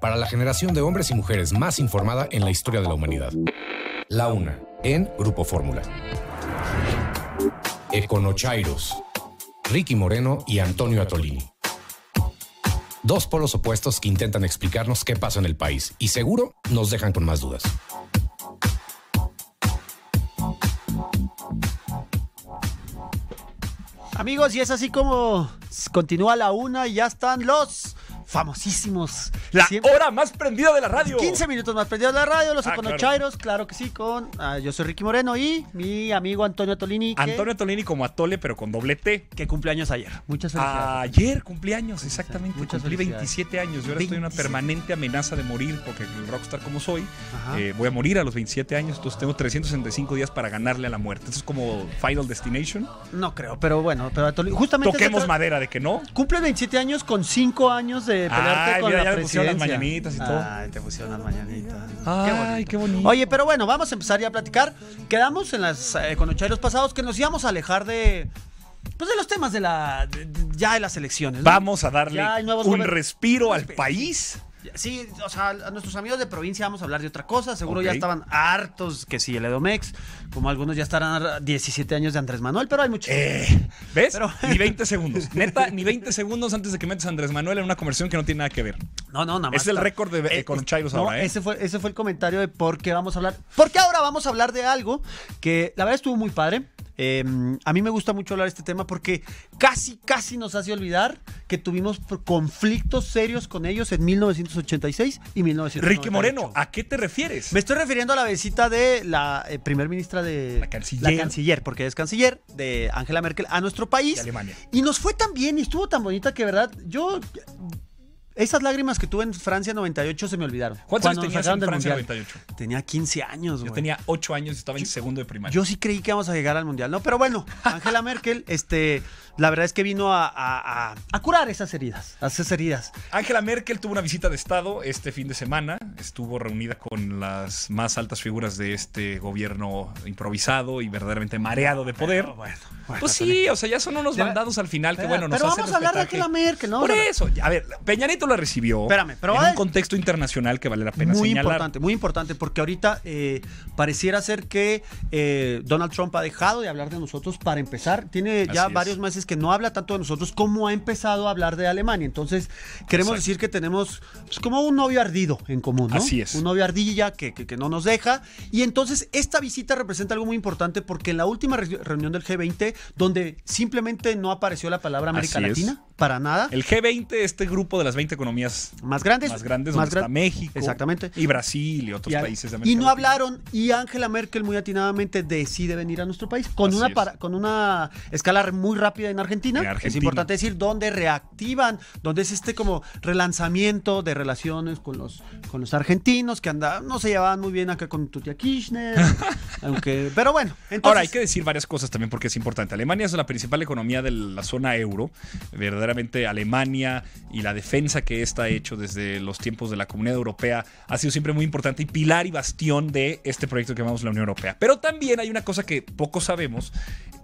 Para la generación de hombres y mujeres más informada en la historia de la humanidad. La una, en Grupo Fórmula. Econochairos. Ricky Moreno y Antonio Atolini. Dos polos opuestos que intentan explicarnos qué pasa en el país y seguro nos dejan con más dudas. Amigos, y es así como continúa la una y ya están los famosísimos. La Siempre- hora más prendida de la radio. 15 minutos más perdidos de la radio, los Ah, Econochairos, claro. que sí, con ah, yo soy Ricky Moreno y mi amigo Antonio Tolini, que, Antonio Tolini como Atole, pero con doble T. que cumpleaños ayer. Muchas felicidades. Ayer cumpleaños, exactamente. Muchas Cumplí felicidades. 27 años. Yo ahora estoy en una 27. permanente amenaza de morir porque el rockstar como soy, eh, voy a morir a los 27 años. Entonces tengo 365 días para ganarle a la muerte. Eso es como Final Destination. No creo, pero bueno, pero Tolini- justamente Toquemos madera de que no. Cumple 27 años con 5 años de pelearte Ay, con mira, la me pusieron las mañanitas y todo. Ay, te pusieron las mañanitas. Ay, qué bonito. Oye, pero bueno, vamos a empezar ya a platicar. Quedamos en las eh, Econochairos pasados que nos íbamos a alejar de pues de los temas de la de- ya de las elecciones. ¿no? Vamos a darle un gober- respiro al país. Sí, o sea, a nuestros amigos de provincia vamos a hablar de otra cosa. Seguro ya estaban hartos que si el Edomex, como algunos ya estarán a 17 años de Andrés Manuel, pero hay muchos. Eh, ¿Ves? Pero- Ni 20 segundos. Neta, ni 20 segundos antes de que metas a Andrés Manuel en una conversión que no tiene nada que ver. No, no, nada más. Es el récord de Eh, Econochairos no, ahora, ¿eh? Ese fue, ese fue el comentario de por qué vamos a hablar. Porque ahora vamos a hablar de algo que la verdad estuvo muy padre. Eh, a mí me gusta mucho hablar de este tema porque casi, casi nos hace olvidar que tuvimos conflictos serios con ellos en 1986 y 1998. Ricky Moreno, ¿a qué te refieres? Me estoy refiriendo a la visita de la eh, primer ministra de La canciller. la canciller, porque es canciller de Angela Merkel a nuestro país. De Alemania. Y nos fue tan bien y estuvo tan bonita que, verdad, yo. Esas lágrimas que tuve en Francia 98 se me olvidaron. ¿Cuántos años tenías en Francia Mundial. 98? Tenía 15 años, Yo güey. tenía 8 años y estaba en segundo de primaria. Yo sí creí que íbamos a llegar al mundial, ¿no? Pero bueno, Angela Merkel, este, la verdad es que vino a, a- a- a curar esas heridas, esas heridas. Angela Merkel tuvo una visita de Estado este fin de semana. Estuvo reunida con las más altas figuras de este gobierno improvisado y verdaderamente mareado de poder. Pero bueno, bueno, Pues sí, o sea, ya son unos Ya- mandados al final que, bueno, nos pero hacen vamos a hablar de Angela Merkel, ¿no? Por eso, a ver, Peña La recibió Espérame, pero en un contexto internacional que vale la pena muy señalar. importante, muy importante, porque ahorita eh, pareciera ser que eh, Donald Trump ha dejado de hablar de nosotros para empezar. Tiene ya es. varios meses que no habla tanto de nosotros como ha empezado a hablar de Alemania. Entonces, queremos Exacto. decir que tenemos pues, como un novio ardido en común, ¿no? Así es. Un novio ardilla que, que- que no nos deja. Y entonces, esta visita representa algo muy importante porque en la última re- reunión del G20, donde simplemente no apareció la palabra América Así es. Latina, para nada. El G20, este grupo de las 20 economías más grandes. más grandes, más está México Exactamente. y Brasil y otros Y, países de y América no Latina. hablaron y Angela Merkel muy atinadamente decide venir a nuestro país con Así una para- con una escala muy rápida en Argentina. En Argentina. Es importante decir donde reactivan, donde es este como relanzamiento de relaciones con los con los argentinos que anda, no se llevaban muy bien acá con tu tía Kirchner, aunque pero bueno, entonces Ahora, hay que decir varias cosas también porque es importante. Alemania es la principal economía de la zona euro. Verdaderamente Alemania y la defensa que está hecho desde los tiempos de la Comunidad Europea ha sido siempre muy importante y pilar y bastión de este proyecto que llamamos la Unión Europea. Pero también hay una cosa que poco sabemos,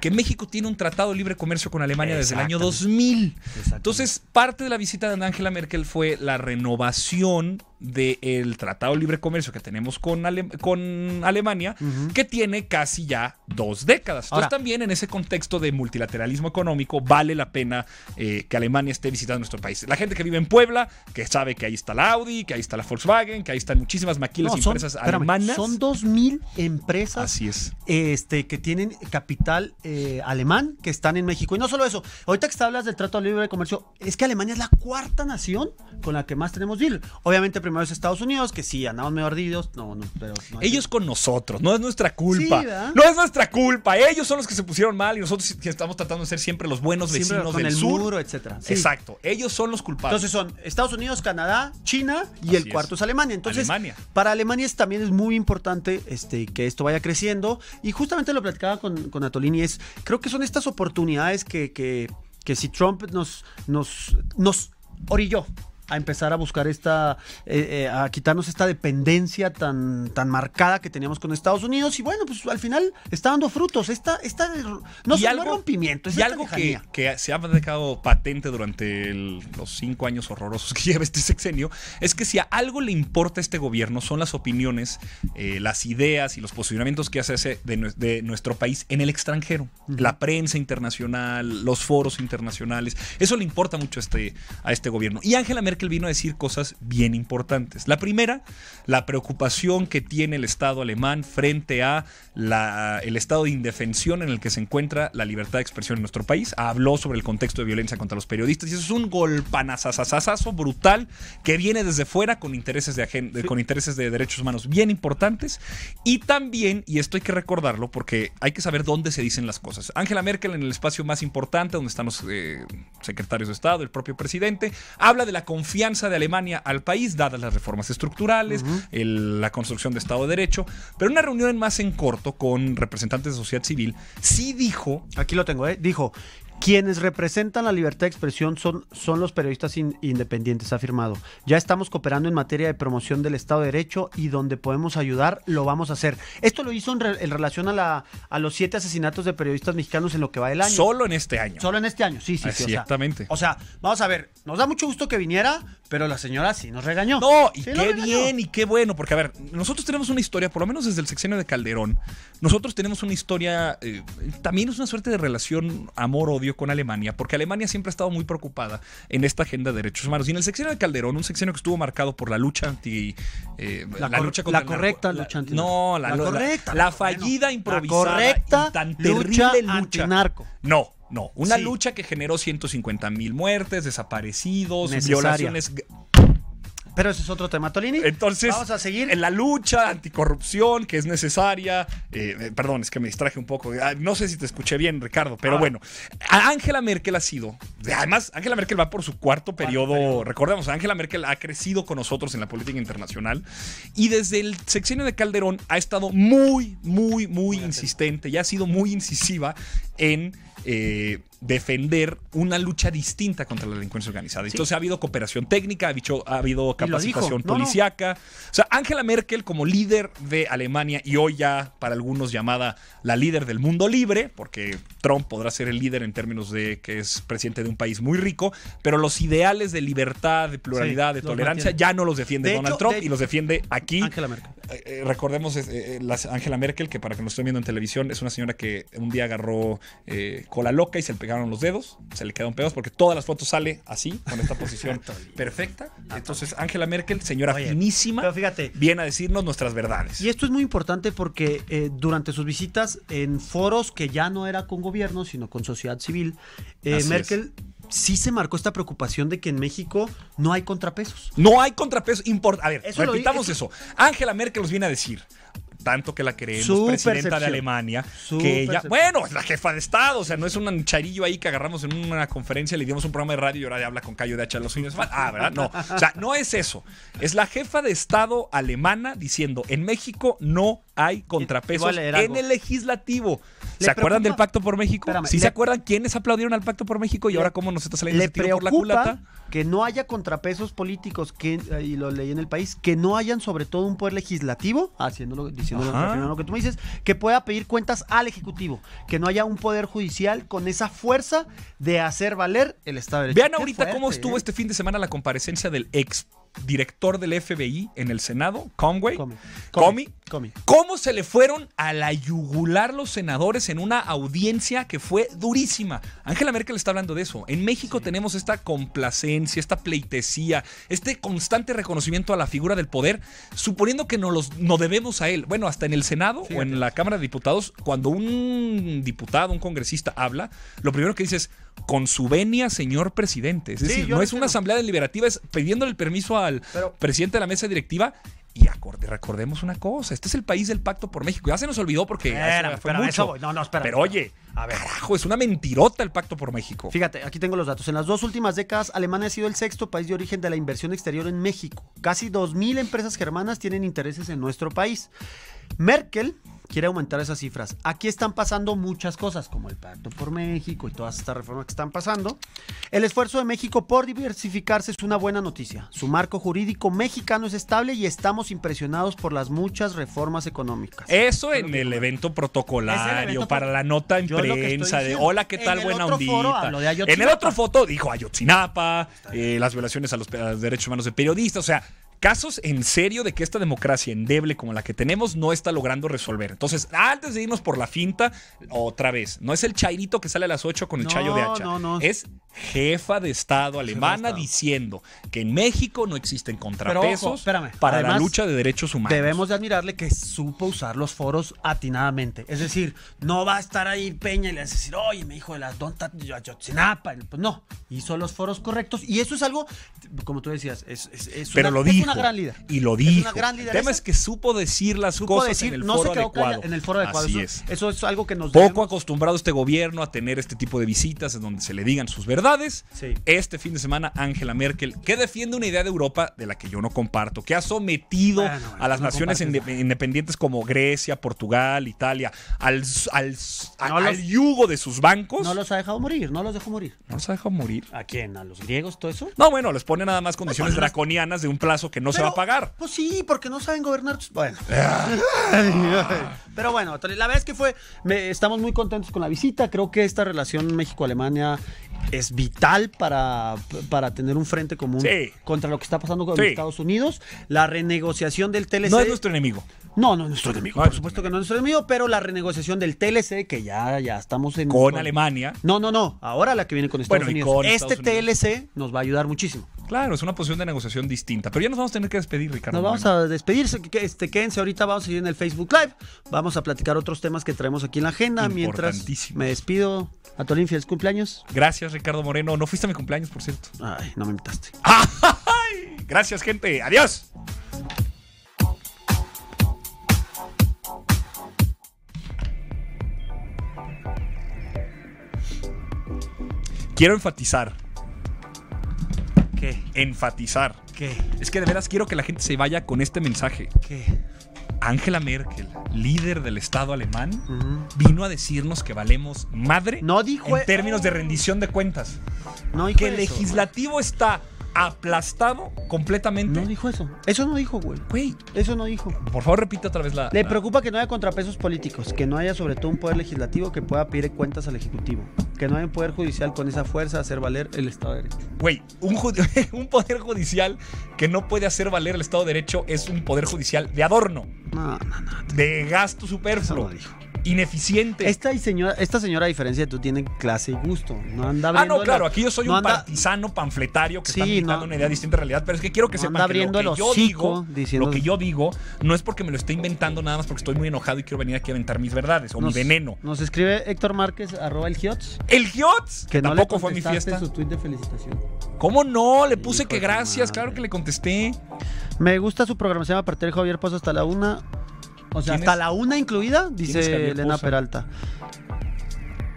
que México tiene un tratado de libre comercio con Alemania desde el año Exactamente. 2000. Exactamente. Entonces, parte de la visita de Angela Merkel fue la renovación del Tratado de Libre Comercio que tenemos con, Ale- con Alemania, que tiene casi ya dos décadas. Entonces, Ahora- también en ese contexto de multilateralismo económico, vale la pena eh, que Alemania esté visitando nuestro país. La gente que vive en Puebla, que sabe que ahí está la Audi, que ahí está la Volkswagen, que ahí están muchísimas maquilas no, son, empresas espérame, alemanas. son 2000 empresas Así es. este, que tienen capital eh, alemán que están en México. Y no solo eso, ahorita que hablas del Trato de Libre Comercio, es que Alemania es la cuarta nación con la que más tenemos deal. Obviamente primero es Estados Unidos, que sí, andamos medio ardidos, no, no, pero... no hay- Ellos con nosotros, no es nuestra culpa. No es nuestra culpa. Ellos son los que se pusieron mal y nosotros estamos tratando de ser siempre los buenos siempre vecinos con del el sur. muro, etcétera. Sí. Exacto. Ellos son los culpables. Entonces son Estados Unidos, Canadá, China y Así el cuarto es Alemania. Entonces, Alemania. para Alemania es- también es muy importante este, que esto vaya creciendo. Y justamente lo platicaba con, con Atolini, es, creo que son estas oportunidades que, que, que si Trump nos, nos, nos orilló a empezar a buscar esta, eh, eh, a quitarnos esta dependencia tan, tan marcada que teníamos con Estados Unidos. Y bueno, pues al final está dando frutos. Esta, esta no es algo, rompimiento, es y algo que, que, se ha dejado patente durante el, los cinco años horrorosos que lleva este sexenio, es que si a algo le importa a este gobierno son las opiniones, eh, las ideas y los posicionamientos que hace de, de nuestro país en el extranjero. Uh -huh. La prensa internacional, los foros internacionales. Eso le importa mucho a este, a este gobierno. Y Angela Merkel vino a decir cosas bien importantes. La primera, la preocupación que tiene el Estado alemán frente a la, el estado de indefensión en el que se encuentra la libertad de expresión en nuestro país. Habló sobre el contexto de violencia contra los periodistas y eso es un golpanazazazazo brutal que viene desde fuera con intereses de, sí. con intereses de derechos humanos bien importantes. Y también, y esto hay que recordarlo porque hay que saber dónde se dicen las cosas. Angela Merkel en el espacio más importante donde están los eh, secretarios de Estado, el propio presidente, habla de la confianza de Alemania al país, dadas las reformas estructurales, uh -huh. el, la construcción de Estado de Derecho, pero una reunión más en corto con representantes de sociedad civil, sí dijo... Aquí lo tengo, ¿eh? Dijo, quienes representan la libertad de expresión son, son los periodistas in, independientes, ha afirmado. Ya estamos cooperando en materia de promoción del Estado de Derecho y donde podemos ayudar, lo vamos a hacer. Esto lo hizo en, re, en relación a, la, a, los siete asesinatos de periodistas mexicanos en lo que va del año. Solo en este año. Solo en este año, sí, sí. Exactamente. Sí, o, sea, o, sea, vamos a ver, nos da mucho gusto que viniera, pero la señora sí nos regañó. No, y sí qué bien y qué bueno, porque a ver, nosotros tenemos una historia, por lo menos desde el sexenio de Calderón, nosotros tenemos una historia, eh, también es una suerte de relación amor-odio con Alemania, porque Alemania siempre ha estado muy preocupada en esta agenda de derechos humanos. Y en el sexenio de Calderón, un sexenio que estuvo marcado por la lucha anti. Eh, la, la, lucha contra la correcta lucha anti No, la, la correcta. La, fallida, bueno, improvisada. La correcta y tan terrible lucha, lucha. antinarco. No, no. Una Sí. lucha que generó 150 mil muertes, desaparecidos, Necesaria. violaciones. Pero ese es otro tema, Tolini. Entonces, vamos a seguir. En la lucha anticorrupción que es necesaria. Eh, eh, perdón, es que me distraje un poco. Ah, No sé si te escuché bien, Ricardo, pero Ah. bueno. Angela Merkel ha sido. Además, Angela Merkel va por su cuarto periodo. periodo. Recordemos, Angela Merkel ha crecido con nosotros en la política internacional. Y desde el sexenio de Calderón ha estado muy, muy, muy insistente y ha sido muy incisiva en. eh, defender una lucha distinta contra la delincuencia organizada. Sí. Entonces ha habido cooperación técnica, ha habido, ha habido capacitación. No. O sea, Angela Merkel como líder de Alemania y hoy ya para algunos llamada la líder del mundo libre, porque Trump podrá ser el líder en términos de que es presidente de un país muy rico, pero los ideales de libertad, de pluralidad, Sí, de tolerancia ya no los defiende De Donald hecho, Trump de- y los defiende aquí. Angela Merkel. Eh, eh, recordemos eh, Angela Merkel, que para que nos estén viendo en televisión, es una señora que un día agarró eh, cola loca y se le pegaron los dedos, se le quedaron pegados porque todas las fotos sale así, con esta posición perfecta. Entonces, Angela Merkel, señora Oye, finísima, Pero fíjate, viene a decirnos nuestras verdades. Y esto es muy importante porque eh, durante sus visitas en foros que ya no era con gobierno, sino con sociedad civil, eh, Merkel sí se marcó esta preocupación de que en México no hay contrapesos. No hay contrapeso importante. A ver, Eso repitamos eso-. Angela Merkel nos viene a decir. Tanto que la queremos, Su presidenta de. Alemania, Su que ella, percepción. bueno, es la jefa de Estado, o sea, no es un charillo ahí que agarramos en una conferencia, le dimos un programa de radio y ahora ya habla con Cayo de Hacha los fines. Ah, ¿verdad? No, o sea, no es eso. Es la jefa de Estado alemana diciendo, en México no hay contrapesos en el legislativo. ¿Le ¿Se acuerdan preocupa? del Pacto por México? Espérame, ¿Sí le- se acuerdan quiénes aplaudieron al Pacto por México y ahora cómo nos está saliendo tiro por la culata? que no haya contrapesos políticos, que, eh, y lo leí en el país, que no hayan sobre todo un poder legislativo, haciéndolo, diciéndolo lo que tú me dices, que pueda pedir cuentas al Ejecutivo, que no haya un poder judicial con esa fuerza de hacer valer el Estado de Derecho. Vean ahorita cómo estuvo ¿eh? este fin de semana la comparecencia del ex director del FBI en el Senado, Conway. Comey. Comey. Comey. ¿Cómo se le fueron a la yugular los senadores en una audiencia que fue durísima? Angela Merkel está hablando de eso. En México tenemos esta complacencia, esta pleitesía, este constante reconocimiento a la figura del poder, suponiendo que no los no debemos a él. Bueno, hasta en el Senado o en la Cámara de Diputados, cuando un diputado, un congresista habla, lo primero que dice es con su venia, señor presidente. Es Sí, decir, no es una asamblea deliberativa, es pidiéndole el permiso al Pero- presidente de la mesa directiva. Y acorde, recordemos una cosa, este es el país del pacto por México. Ya se nos olvidó porque Espérame, fue espérame, mucho. eso. No, no, espérame. Pero oye, A ver. carajo, es una mentirota el pacto por México. Fíjate, aquí tengo los datos. En las dos últimas décadas, Alemania ha sido el sexto país de origen de la inversión exterior en México. Casi 2.000 empresas germanas tienen intereses en nuestro país. Merkel quiere aumentar esas cifras. Aquí están pasando muchas cosas, como el Pacto por México y todas estas reformas que están pasando. El esfuerzo de México por diversificarse es una buena noticia. Su marco jurídico mexicano es estable y estamos impresionados por las muchas reformas económicas. Eso en el evento protocolario, Es el evento para pro- la nota en prensa de diciendo. hola, ¿qué tal? Buena ondita. en el otro foto dijo Ayotzinapa, eh, las violaciones a los, a los derechos humanos de periodistas, o sea, casos en serio de que esta democracia endeble como la que tenemos no está logrando resolver. Entonces, antes de irnos por la finta, otra vez, no es el chairito que sale a las 8 con el No, chayo de hacha, no, no. es jefa de Estado alemana Estado. diciendo que en México no existen contrapesos espérame. para la lucha de derechos humanos. Debemos de admirarle que supo usar los foros atinadamente. Es decir, no va a estar ahí Peña y le va a decir, oye, mi hijo de la donta Ayotzinapa. Pues no, hizo los foros correctos. Y eso es algo, como tú decías, es, es, es Pero una, lo dijo. Una gran líder. Y lo Es dijo. una gran el tema es que supo decir las Supo cosas decir, en el no foro se quedó adecuado. en el foro adecuado. Así eso, es. eso es algo que nos Poco debemos- acostumbrado este gobierno a tener este tipo de visitas en donde se le digan sus verdades. Sí. Este fin de semana, Angela Merkel, que defiende una idea de Europa de la que yo no comparto, que ha sometido Bueno, bueno, a las no naciones independientes como Grecia, Portugal, Italia, al, al, a- No al yugo de sus bancos. No los ha dejado morir, no los dejó morir. ¿No los ha dejado morir. ¿A quién? ¿A los griegos todo eso? No, bueno, les pone nada más condiciones draconianas de un plazo que no se va a pagar. Pues sí, porque no saben gobernar. Bueno. Pero bueno, la verdad es que fue. me- estamos muy contentos con la visita. Creo que esta relación México-Alemania es vital para, para tener un frente común Sí. contra lo que está pasando con Sí. Estados Unidos. La renegociación del TLC. No es nuestro enemigo. No, no es nuestro enemigo. No por supuesto que no es nuestro enemigo, pero la renegociación del TLC, que ya, ya estamos en. Con Alemania. No, no, no. Ahora la que viene con Estados Bueno, y Unidos. con este Estados Unidos. TLC nos va a ayudar muchísimo. Claro, es una posición de negociación distinta. Pero ya nos vamos a tener que despedir, Ricardo. Nos vamos a que, este, quédense ahorita, vamos a seguir en el Facebook Live, vamos a platicar otros temas que traemos aquí en la agenda, mientras me despido. A Tolín, feliz cumpleaños. Gracias, Ricardo Moreno. No fuiste a mi cumpleaños, por cierto. Ay, no me invitaste. ¡Ay! Gracias, gente. Adiós. Quiero enfatizar, ¿Qué? enfatizar. ¿Qué? Es que de veras quiero que la gente se vaya con este mensaje. ¿Qué? Angela Merkel, líder del Estado alemán, vino a decirnos que valemos madre No dijo en términos de rendición de cuentas. No Que el legislativo está aplastado completamente. No dijo eso. Eso no dijo, güey. Güey, Eso no dijo. por favor repite otra vez la... Le la- preocupa que no haya contrapesos políticos, que no haya sobre todo un poder legislativo que pueda pedir cuentas al Ejecutivo, que no haya un poder judicial con esa fuerza hacer valer el Estado de Derecho. Güey, un, un poder judicial que no puede hacer valer el Estado de Derecho es un poder judicial de adorno, No, no, no. de gasto Eso superfluo, no dijo. Ineficiente. Esta señora, esta señora, a diferencia de tú, tiene clase y gusto. No anda Ah, no, claro, la- aquí yo soy no un partisano panfletario que Sí, está militando no. una idea distinta de realidad, pero es que quiero que No sepan que lo que yo digo, diciendo- lo que yo digo no es porque me lo esté inventando nada más porque estoy muy enojado y quiero venir aquí a aventar mis verdades o mi veneno. Nos escribe Héctor Márquez, arroba el Giots, El Giots, que tampoco le fue mi fiesta. su tweet de felicitación. ¿Cómo no? Le puse Hijo que gracias, claro que le contesté. Me gusta su programación a partir de Javier Pozo hasta la una. O sea, ¿Quién hasta es? la una incluida, dice Elena? Peralta.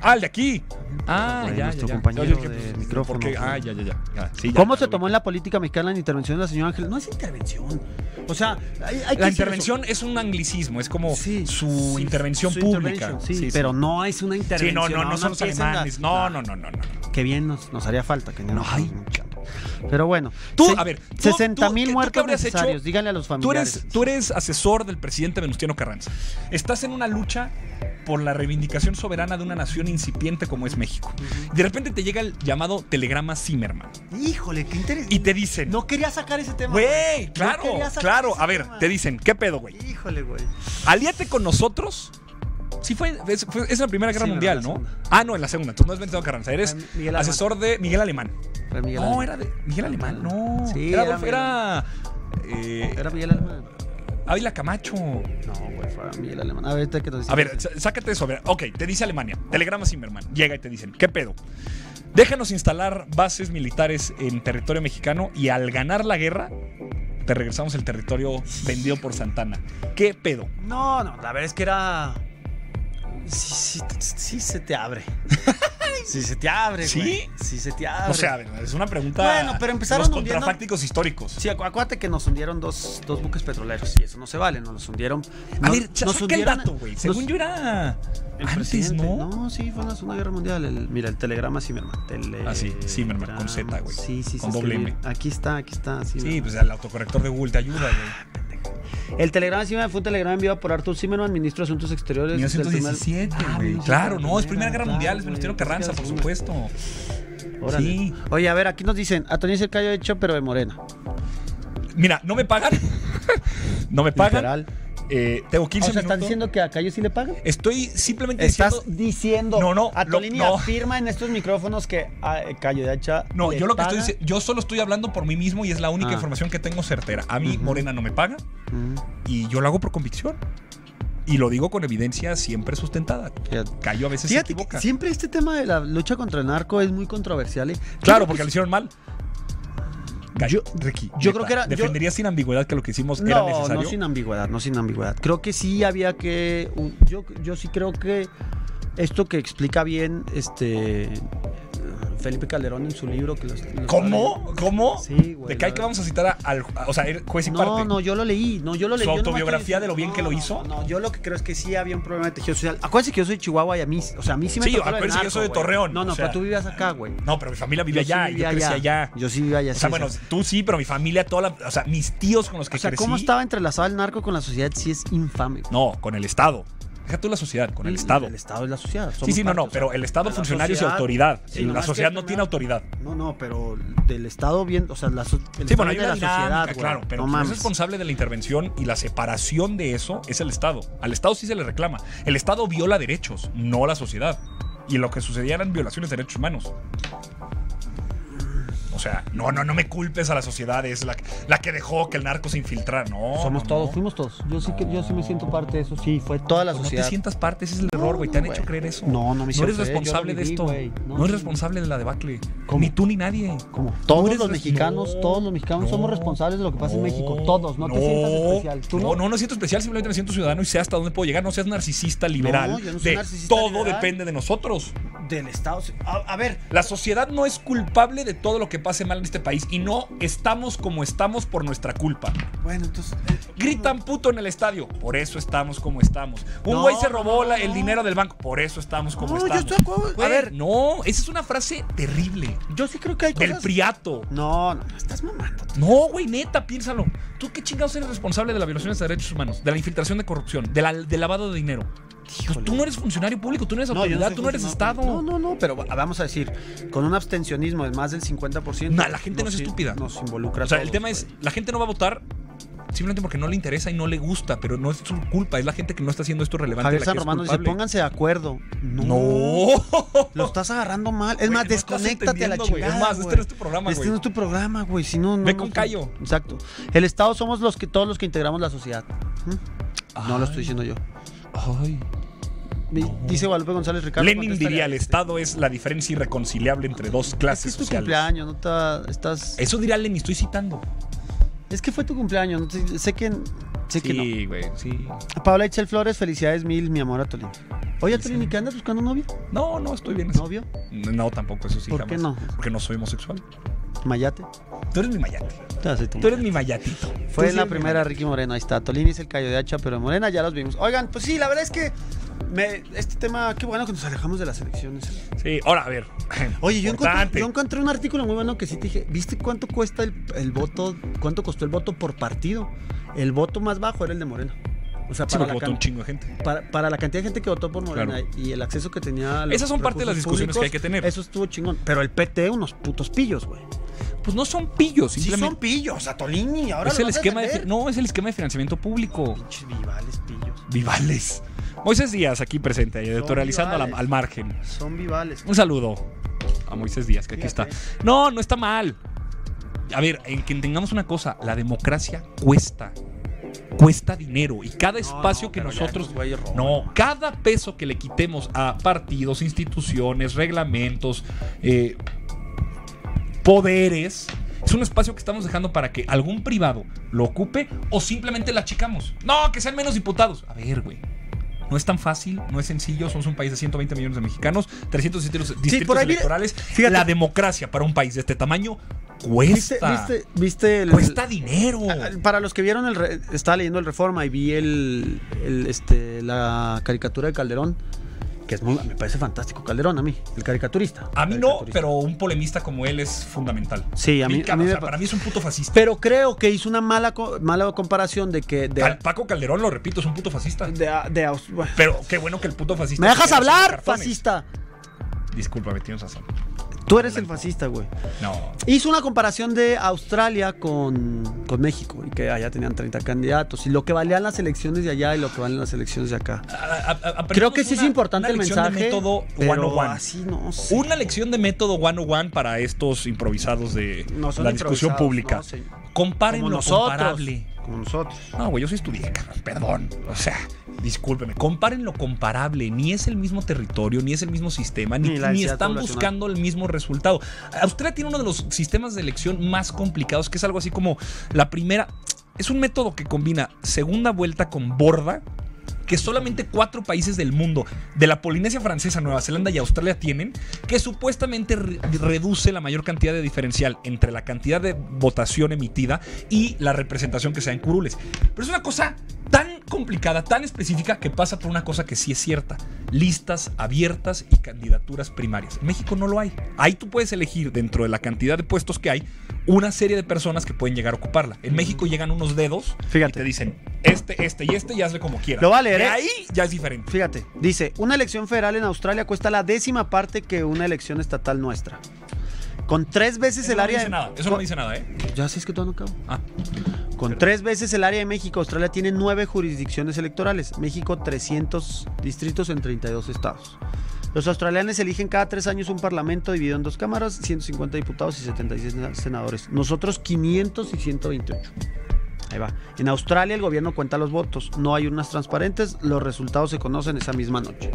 Ah, el de aquí. Ah, Bueno, ya, nuestro ya, ya. compañero de pues. Ah, ya, ya, ya. Sí, ya, ¿Cómo ya se tomó en la política mexicana la intervención de la señora Ángel? No es intervención. O sea, hay, hay que La intervención es un anglicismo, es como. Sí, su sí, intervención su pública. sí, pero no es una Sí, intervención. no, no, no son los alemanes. No, no, no, no, no. Qué bien nos, nos haría falta que no, No, ay. Pero bueno. Tú, se- a ver, tú- 60 tú- mil ¿qué- tú qué muertos habrías hecho? necesarios. Díganle a los Tú familiares. eres, tú eres asesor del presidente Venustiano Carranza. Estás en una lucha por la reivindicación soberana de una nación incipiente como es México. De repente te llega el llamado telegrama Zimmerman Híjole, qué interesante. y te dicen, No quería sacar ese tema. güey, claro, claro. A ver, tema. te dicen, ¿qué pedo, güey? Híjole, güey. Aliate con nosotros. Sí, fue, es, fue- es la Primera Guerra Sí, Mundial, ¿no? Ah, no, en la segunda. Entonces no es Venustiano Carranza. Eres Miguel Alemán. asesor de Miguel Alemán. Miguel no, Alemán. era de Miguel Alemán. No. Sí, era, eh, Era Miguel Alemán. Ávila Camacho. No, güey, fue Miguel Alemán. A ver, te que A ver, sácate eso. A ver, ok, te dice Alemania. Telegrama Zimmerman. Llega y te dicen, ¿qué pedo? Déjanos instalar bases militares en territorio mexicano y al ganar la guerra, te regresamos el territorio vendido por Santana. ¿Qué pedo? No, no, la verdad es que era. Sí, sí, sí se te abre. Sí se te abre, ¿Sí? güey. Sí se te abre. O sea, es una pregunta. Bueno, pero empezaron Los hundiendo- contrafácticos históricos. Sí, acu- acuérdate que nos hundieron dos, dos buques petroleros y eso no se vale, nos los hundieron. A Nos- ver, nos el hundieron- dato, güey. nos- Según yo era. el Antes, presidente- ¿no? No, sí, fue en la Segunda Guerra Mundial. el- mira, el telegrama Zimmerman. Tele- Ah, sí, Zimmerman, con Z, güey. Sí, sí, sí. Con doble. M. Aquí está, aquí está. Sí, pues el autocorrector de Google te ayuda, güey. El telegrama Zimmerman fue un telegrama enviado por Arthur Zimmerman, ministro de Asuntos Exteriores. del primer- 1917, Ah, güey. 1917, Claro, no, es Primera Guerra claro, Mundial, es. Venustiano Carranza, por supuesto. Órale. Sí. Oye, a ver, aquí nos dicen, Antonio callo hecho, pero de morena. Mira, no me pagan. no me pagan. Literal. Eh, tengo 15 o sea. ¿están diciendo que a Cayo sí le pagan? Estoy simplemente Estás diciendo. diciendo. No, no, A lo- Tolini no. afirma en estos micrófonos que a Cayo de Hacha. No, le yo lo que estoy diciendo, yo solo estoy hablando por mí mismo y es la única Ah. información que tengo certera. A mí. Morena no me paga y yo lo hago por convicción. Y lo digo con evidencia siempre sustentada. Callo a veces Fíjate equivoca. siempre este tema de la lucha contra el narco es muy controversial. ¿eh? Claro, porque que lo hicieron mal. Yo- Ricky, yo neta, creo que era- yo- ¿Defenderías sin ambigüedad que lo que hicimos No, era necesario? no sin ambigüedad, no sin ambigüedad. Creo que sí había que. yo, yo sí creo que esto que explica bien este Felipe Calderón en su libro que los, los- ¿Cómo? ¿Cómo? Sí, güey, ¿De qué hay que vamos a citar a- al a- o sea, el juez y No, parte? no, yo lo leí, no, yo lo leí. ¿Su autobiografía de lo bien que lo no, hizo? No, no, yo lo que creo es que sí había un problema de tejido social. Acuérdense que yo soy de Chihuahua y a mí, o sea, a mí sí me Sí, tocó acuérdense que yo soy de. Torreón, No, no, o sea- pero tú vivías acá, güey. No, pero mi familia sí allá, vivía yo crecí allá. Yo sí vivía allá. O sea, sí, bueno, sí. tú sí, pero mi familia, toda la, o sea, mis tíos con los que O sea, crecí. cómo estaba entrelazado el narco con la sociedad sí es infame. No, con el Estado. Deja tú la sociedad, con el Y- Estado. El Estado es la sociedad. Sí, somos sí, no, no, pero el Estado, funcionarios y sociedad- autoridad. Sí, la sociedad no tiene autoridad. No, no, pero del Estado bien, o sea, la, el Sí, Estado bueno, hay de una la sociedad, claro, pero no quien es responsable de la intervención y la separación de eso es el Estado. Al Estado sí se le reclama. El Estado viola derechos, no la sociedad. Y lo que sucedía eran violaciones de derechos humanos. O sea, no, no, no me culpes a la sociedad, es la, la que dejó que el narco se infiltrara. No. Somos no, todos, no. fuimos todos. Yo sí que yo sí me siento parte de eso. Sí, fue toda la Pues no sociedad. te sientas parte, ese es el No, error, güey. Te han hecho creer eso. No, no me No eres creer, responsable de esto. No, No, eres responsable de la debacle. ¿Cómo? Ni tú ni nadie. ¿Cómo? Tú Todos eres los mexicanos, no, todos los mexicanos somos responsables de lo que pasa en México. Todos, no, te sientas especial. ¿Tú no, no, no siento especial, simplemente me siento ciudadano y sé hasta dónde puedo llegar. No seas narcisista liberal. No, yo no soy de narcisista todo liberal. depende de nosotros. Del Estado. A, a ver, La sociedad no es culpable de todo lo que pase mal en este país y no estamos como estamos por nuestra culpa. bueno, entonces. eh, Gritan puto en el estadio, por eso estamos como estamos. Un No, güey se robó no, la- el no. dinero del banco, por eso estamos como yo estamos. estoy. A ver. no, esa es una frase terrible. Yo sí creo que hay Del cosas. priato. No, no, no, estás mamando. No, güey, neta, piénsalo. ¿Tú qué chingados eres responsable de la violación de derechos humanos, de la infiltración de corrupción, de la- del lavado de dinero? Pues Híjole. tú no eres funcionario público, tú no eres No, autoridad, tú no eres Estado. No, no, no, pero va- vamos a decir, con un abstencionismo de más del 50%. No, la gente no es estúpida. Nos involucra. O sea, el tema es, güey. la gente no va a votar simplemente porque no le interesa y no le gusta, pero no es su culpa, es la gente que no está haciendo esto relevante. Javier San es Romano dice: pónganse de acuerdo. No. No. Lo estás agarrando mal. Es más, no desconéctate a la chingada. Es más, este no es tu programa, Este güey. no es tu programa, güey. Si no, no. Ve con callo. Exacto. El Estado somos los que todos los que integramos la sociedad. ¿Mm? No lo estoy diciendo yo. Ay. Dice Guadalupe González Ricardo. Lenin diría, el. Estado es la diferencia irreconciliable entre dos Es que clases es tu sociales. cumpleaños, no te- estás. Eso diría Lenin, estoy citando. Es que fue tu cumpleaños. no te- Sé que. Sé que no. Sí, güey, sí. Paola Itzel Flores, felicidades mil, mi amor a Tolini. Oye, Tolini, ¿qué andas buscando novio? No, no, estoy bien. ¿Novio? No, tampoco, eso sí. ¿Por jamás. qué no? Porque no soy homosexual. Mayate. Tú eres mi mayate. Tu Tú eres mi mayatito. Fue Tú en la primera Ricky Moreno, ahí está. Tolini es el callo de hacha, pero Morena ya los vimos. Oigan, pues sí, la verdad es que me- este tema, qué bueno que nos alejamos de las elecciones. Sí, ahora, a ver. Oye, yo encontré, Importante. yo encontré un artículo muy bueno que sí te dije, ¿viste cuánto cuesta el, el voto? ¿Cuánto costó el voto por partido? El voto más bajo era el de Morena. O sea, Sí, para, porque la, votó can- un chingo de gente. para, para la cantidad de gente que votó por Morena Claro. y el acceso que tenía a los Esas son parte de las recursos discusiones que hay que tener. Eso estuvo chingón. Pero el PT, unos putos pillos, güey. Pues no son pillos, Sí simplemente. son pillos, a Tolini. Ahora es lo el vas a esquema de, no, es el esquema de financiamiento público. Pinches vivales, pillos. Vivales. Moisés Díaz aquí presente, editorializando a la- vivales. al margen. Son vivales. Un saludo a Moisés Díaz, que aquí está. No, no está mal. A ver, en que tengamos una cosa, la democracia cuesta. Cuesta dinero. Y cada espacio no, que nosotros. No, cada peso que le quitemos a partidos, instituciones, reglamentos, eh, poderes. Es un espacio que estamos dejando para que algún privado lo ocupe o simplemente la achicamos. No, que sean menos diputados. A ver, güey. No es tan fácil, no es sencillo. Somos un país de 120 millones de mexicanos, 300 distritos, por ahí electorales. fíjate. La democracia para un país de este tamaño ¿Viste, cuesta. viste, viste el, Cuesta dinero. Para los que vieron el estaba leyendo el Reforma y vi el, el, este la caricatura de Calderón, que es muy me parece fantástico Calderón a mí, el caricaturista. A mí no, pero un polemista como él es fundamental. Sí, a mí- Pica, a mí o sea, pa- para mí es un puto fascista. Pero creo que hizo una mala mala comparación de que de, Cal- Paco Calderón, lo repito, es un puto fascista. de, de bueno. Pero qué bueno que el puto fascista. ¿Me dejas hablar, fascista? Discúlpame, tienes razón. Tú eres el fascista, güey. No. Hizo una comparación de Australia con, con México y que allá tenían 30 candidatos y lo que valían las elecciones de allá y lo que valen las elecciones de acá. A- a- a- Creo que sí es importante una el mensaje. De método pero 101. así no sé. Una lección de método 101 para estos improvisados de No la discusión pública. no, sí. Comparen Como lo nosotros. comparable. Como nosotros. No, güey, yo sí estudié, cabrón, perdón. O sea, discúlpeme. Comparen lo comparable. Ni es el mismo territorio, ni es el mismo sistema, ni, Ni ni están buscando el mismo resultado. Australia tiene uno de los sistemas de elección más complicados, que es algo así como la primera. Es un método que combina segunda vuelta con borda. Que solamente cuatro países del mundo, de la Polinesia Francesa, Nueva Zelanda y Australia, tienen, que supuestamente re- reduce la mayor cantidad de diferencial entre la cantidad de votación emitida y la representación que se da en curules. Pero es una cosa tan complicada, tan específica, que pasa por una cosa que sí es cierta. Listas abiertas y candidaturas primarias. En México no lo hay. Ahí tú puedes elegir dentro de la cantidad de puestos que hay una serie de personas que pueden llegar a ocuparla. En México llegan unos dedos Fíjate. y te dicen este, este y este y hazle como quieras. Lo va a leer, De ¿eh? ahí ya es diferente. Fíjate, dice, una elección federal en Australia cuesta la décima parte que una elección estatal nuestra. Con tres veces Eso el no área... dice nada. Eso no dice nada, ¿eh? Ya sé es que todavía no acabo. Ah. Con tres veces el área de México, Australia tiene nueve jurisdicciones electorales. México 300 distritos en 32 estados. Los australianos eligen cada tres años un parlamento dividido en dos cámaras, 150 diputados y 76 senadores. Nosotros 500 y 128. Ahí va. En Australia el gobierno cuenta los votos. No hay unas transparentes. Los resultados se conocen esa misma noche.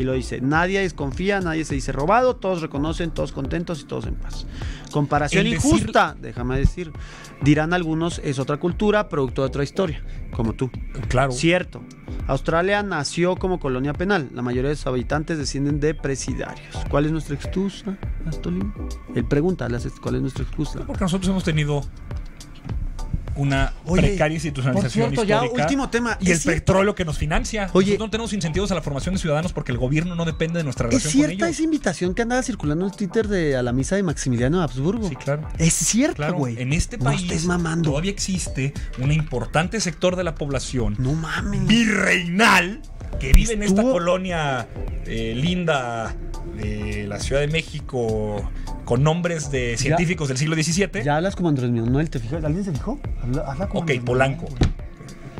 Y lo dice, nadie desconfía, nadie se dice robado, todos reconocen, todos contentos y todos en paz. Comparación El decir- injusta, déjame decir, dirán algunos, es otra cultura, producto de otra historia, como tú. Claro. Cierto, Australia nació como colonia penal, la mayoría de sus habitantes descienden de presidarios. ¿Cuál es nuestra excusa, Astolín? Él pregunta, ¿cuál es nuestra excusa? Porque nosotros hemos tenido una Oye, precaria institucionalización por cierto, ya, histórica último tema, y el ¿es cierto? petróleo que nos financia. Oye. Nosotros no tenemos incentivos a la formación de ciudadanos porque el gobierno no depende de nuestra ¿Es relación con cierta ellos. esa invitación que andaba circulando en el Twitter de a la misa de Maximiliano de Habsburgo? Sí, claro. Es cierto, Claro, güey. en este No país estés mamando. todavía existe un importante sector de la población No mames. virreinal que vive en esta colonia eh, linda de la Ciudad de México con nombres de científicos del siglo XVII. Ya hablas como Andrés Manuel, ¿te fijas? ¿Alguien se fijó? Habla, habla como Ok, Polanco.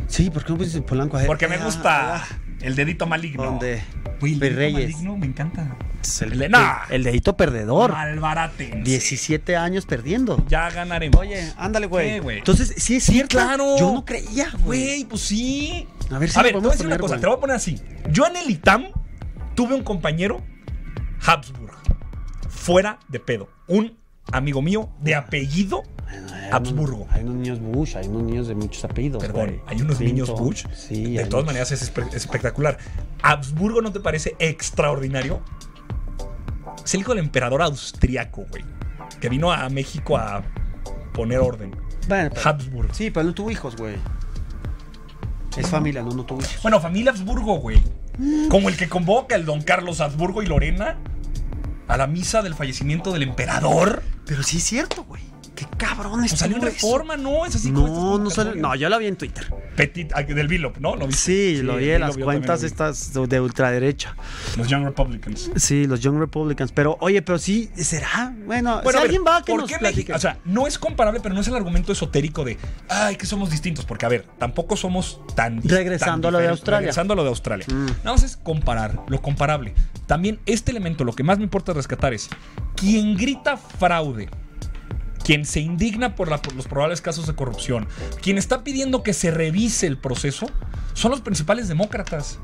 Sí, ¿por qué no pusiste Polanco? A Porque me ah, gusta ah, el dedito maligno. ¿Dónde? Güey, el dedito maligno me encanta. El, El dedito perdedor. Malbaraten. 17 años perdiendo. Ya ganaremos. Oye, ándale, güey. Entonces, sí es cierto. claro. Yo no creía, güey. Pues sí. A ver si a ver, te voy a decir una poner, cosa, güey. te lo voy a poner así. Yo en el ITAM tuve un compañero Habsburg. Fuera de pedo. Un amigo mío de apellido hay Habsburgo. unos- Hay unos niños Bush, hay unos niños de muchos apellidos. Perdón, güey. hay unos niños Bush. Sí, de todas muchos. maneras es espe- espectacular. ¿Habsburgo no te parece extraordinario? Es el hijo del emperador austriaco, güey. Que vino a México a poner orden. Bueno, pero- Habsburg. sí, pero no tuvo hijos, güey. Es familia, no, no tuvo hijos. Bueno, familia Habsburgo, güey. Como el que convoca el don Carlos Habsburgo y Lorena a la misa del fallecimiento del emperador. Pero sí es cierto, güey. Qué cabrón Pues salió en eso. reforma, ¿no? Es así como No, estas no sale. convocatorias. No, yo la vi en Twitter. Petit, ah, del Villop, ¿no? ¿Lo viste? Sí, lo vi en las cuentas estas de de ultraderecha. Los Young Republicans. Sí, los Young Republicans. Pero, oye, pero sí, ¿será? Bueno, Bueno, si a ver, alguien va, que ¿por nos qué. México? O sea, no es comparable, pero no es el argumento esotérico de, ay, que somos distintos. Porque, a ver, tampoco somos tan. Regresando tan a lo de. Australia. Regresando a lo de Australia. Mm. Nada más es comparar, lo comparable. También este elemento, lo que más me importa rescatar es, quien grita fraude, quien se indigna por, la- por los probables casos de corrupción, quien está pidiendo que se revise el proceso, son los principales demócratas.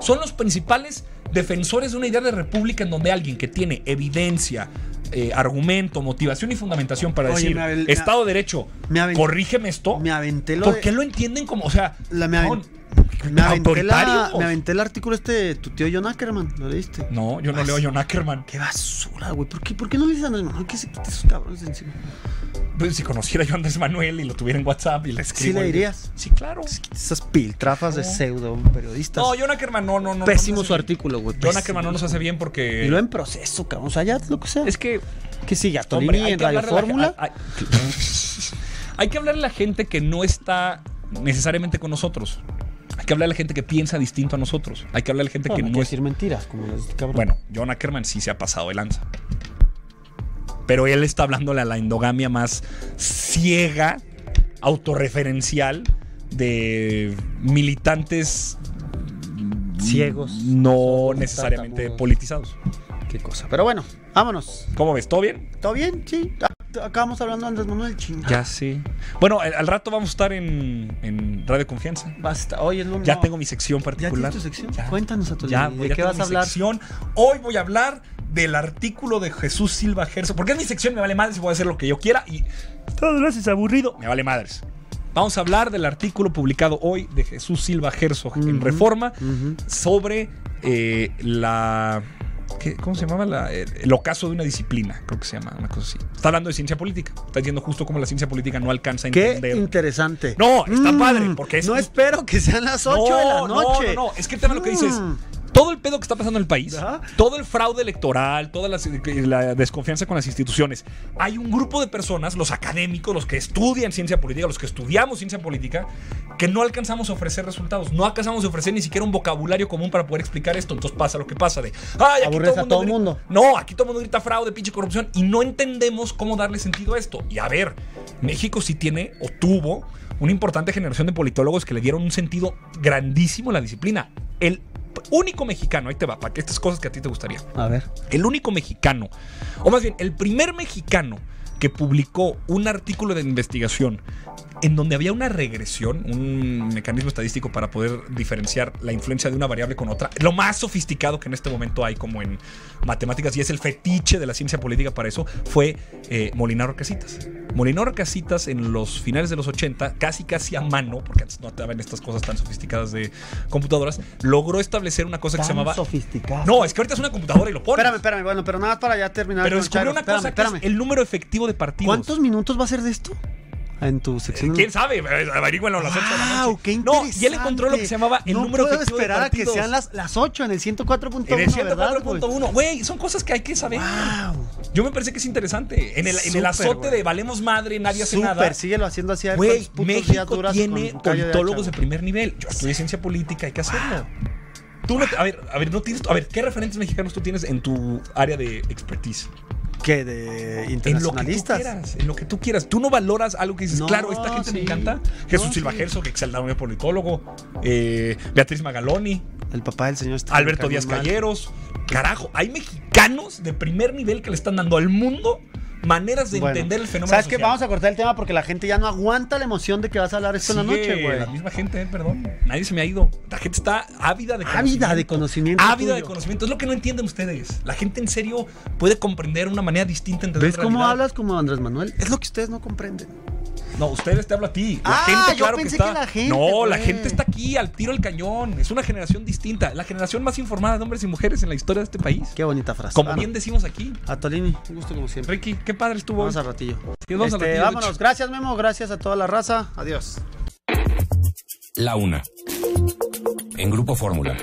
Son los principales defensores de una idea de república en donde alguien que tiene evidencia, eh, argumento, motivación y fundamentación para Oye, decir, Estado de Derecho, me corrígeme esto, Me aventé lo ¿por de- qué lo entienden como, o sea, La me aven- cabrón, Me aventé, autoritario. la- me aventé el artículo este de tu tío John Ackerman, ¿lo leíste? No, yo no leo a John Ackerman. Qué basura, güey. ¿Por qué, ¿Por qué no le dices a Andrés Manuel que se quite esos cabrones de encima? Pues, si conociera yo a Andrés Manuel y lo tuviera en WhatsApp y le escribo. le y- dirías? Sí, claro. Esas piltrafas de No. pseudo periodistas. No, John Ackerman no, no, no. Pésimo no su artículo, güey. John. Ackerman no nos hace bien porque. Y lo en proceso, cabrón. O sea, ya lo que sea. Es que. que sigue a Tolini en Radio la Fórmula. hay- Hay que hablarle a la gente que no está necesariamente con nosotros. Hay que hablarle a la gente que piensa distinto a nosotros. Hay que hablarle a la gente que no no quiero es. decir mentiras, como este cabrón. Bueno, John Ackerman sí se ha pasado de lanza. Pero él está hablándole a la endogamia más ciega, autorreferencial de militantes Ciegos. no necesariamente politizados. Qué cosa. Pero bueno, vámonos. ¿Cómo ves? ¿Todo bien? ¿Todo bien? Sí. Acabamos hablando de Andrés Manuel chingado. Ya sí. Bueno, al, al rato vamos a estar en, en Radio Confianza. Basta. Hoy es lunes. Ya no. tengo mi sección ¿Ya particular. tienes tu sección? Ya. Cuéntanos a tu Ya, ¿De voy qué vas a hablar? sección. Hoy voy a hablar del artículo de Jesús Silva Gerso. Porque es mi sección, me vale madres voy a hacer lo que yo quiera y todo lo haces aburrido. Me vale madres. Vamos a hablar del artículo publicado hoy de Jesús Silva Gerso en Ujú, Reforma ujú. sobre eh, la. ¿Qué- ¿Cómo se llamaba? La- el, el ocaso de una disciplina, creo que se llama, una cosa así. Está hablando de ciencia política. Está diciendo justo cómo la ciencia política no alcanza a Qué entender. interesante. No, está Mm, padre, porque es No espero que sean las 8 de la No, noche. No, no, no. Es que el tema lo que dice es. Mm. Todo el pedo que está pasando en el país, todo el fraude electoral, toda la, la desconfianza con las instituciones. Hay un grupo de personas, los académicos, los que estudian ciencia política, los que estudiamos ciencia política, que no alcanzamos a ofrecer resultados. No alcanzamos a ofrecer ni siquiera un vocabulario común para poder explicar esto. Entonces pasa lo que pasa de. Ay, aquí a todo grita- mundo. No, aquí todo el mundo grita fraude, pinche corrupción. Y no entendemos cómo darle sentido a esto. Y a ver, México sí tiene o tuvo una importante generación de politólogos que le dieron un sentido grandísimo a la disciplina. El único mexicano, ahí te va, para que estas cosas que a ti te gustaría. A ver. El único mexicano, o más bien, el primer mexicano que publicó un artículo de investigación en donde había una regresión, un mecanismo estadístico para poder diferenciar la influencia de una variable con otra, lo más sofisticado que en este momento hay como en matemáticas y es el fetiche de la ciencia política para eso, fue eh, Casitas. Molinaro Casitas en los finales de los 80, casi casi a mano, porque antes no estaban estas cosas tan sofisticadas de computadoras, logró establecer una cosa que se llamaba... sofisticado. No, es que ahorita es una computadora y lo pones. Espérame, espérame. Bueno, pero nada más para ya terminar. Pero descubrió una Espérame, cosa que espérame. es el número efectivo de partidos. ¿Cuántos minutos va a ser de esto? En tu sección. ¿Quién sabe? Eh, Averígüenlo a las 8 de la Wow, noche. qué no, y él encontró lo que se llamaba el no número puedo efectivo de esperar a que partidos. sean las, las 8 en el 104.1, En el ¿verdad, güey? 104.1. Güey, son cosas que hay que saber. Wow. Yo me parece que es interesante. En el, en el Súper, azote güey. de valemos madre, nadie hace Súper, nada. síguelo haciendo así. Güey, México tiene con de politólogos de hacha, primer nivel. Yo estudié ciencia política, hay que hacerlo. Tú no, te- a ver, a ver, no tienes, a ver, ¿qué referentes mexicanos tú tienes en tu área de expertise? ¿Qué? ¿De En lo que tú internacionalistas? quieras, en lo que tú quieras. Tú no valoras algo que dices, No, claro, esta gente me encanta. Jesús No, Silva sí. Gerso, que excelente politólogo. eh, Beatriz Magaloni. El papá del señor Alberto Díaz. Calleros. Carajo, hay mexicanos de primer nivel que le están dando al mundo maneras de Bueno, entender el fenómeno ¿Sabes qué? Vamos a cortar el tema porque la gente ya no aguanta la emoción de que vas a hablar esto en la noche, güey. La misma gente, eh, perdón. Nadie se me ha ido. La gente está ávida de conocimiento. Ávida de conocimiento Ávida de conocimiento. Es lo que no entienden ustedes. La gente en serio puede comprender una manera distinta de entender ¿Ves cómo hablas como Andrés Manuel? Es lo que ustedes no comprenden. No, ustedes te hablo a ti. La Ah, gente, yo claro pensé que está. que la gente, no, la gente está aquí al tiro del cañón. Es una generación distinta. La generación más informada de hombres y mujeres en la historia de este país. Qué bonita frase. Como Ah, bien no. decimos aquí. A Tolini, un gusto como siempre. Ricky, qué padre estuvo. Vamos al ratillo. Sí, vamos al Este, ratillo, vámonos. Gracias, Memo. Gracias a toda la raza. Adiós. La una. En Grupo Fórmula.